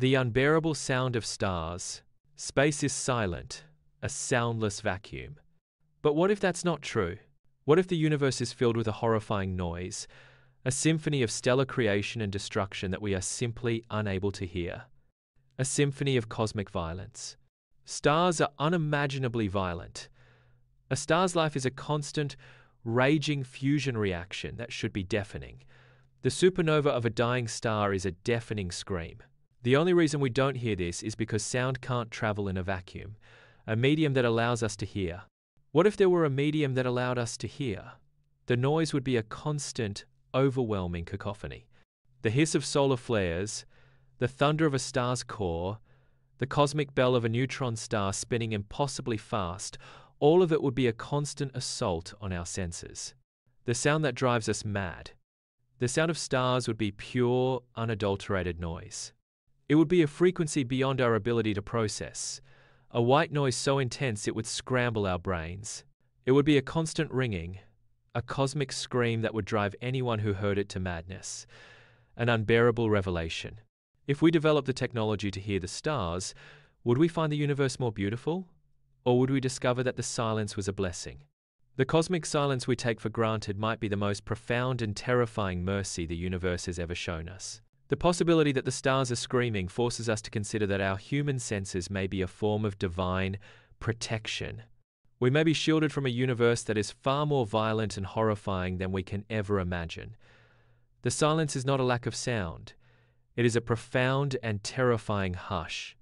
The unbearable sound of stars. Space is silent, a soundless vacuum. But what if that's not true? What if the universe is filled with a horrifying noise, a symphony of stellar creation and destruction that we are simply unable to hear? A symphony of cosmic violence. Stars are unimaginably violent. A star's life is a constant, raging fusion reaction that should be deafening. The supernova of a dying star is a deafening scream. The only reason we don't hear this is because sound can't travel in a vacuum, a medium that allows us to hear. What if there were a medium that allowed us to hear? The noise would be a constant, overwhelming cacophony. The hiss of solar flares, the thunder of a star's core, the cosmic bell of a neutron star spinning impossibly fast, all of it would be a constant assault on our senses. The sound that drives us mad. The sound of stars would be pure, unadulterated noise. It would be a frequency beyond our ability to process, a white noise so intense it would scramble our brains. It would be a constant ringing, a cosmic scream that would drive anyone who heard it to madness, an unbearable revelation. If we developed the technology to hear the stars, would we find the universe more beautiful? Or would we discover that the silence was a blessing? The cosmic silence we take for granted might be the most profound and terrifying mercy the universe has ever shown us. The possibility that the stars are screaming forces us to consider that our human senses may be a form of divine protection. We may be shielded from a universe that is far more violent and horrifying than we can ever imagine. The silence is not a lack of sound, it is a profound and terrifying hush.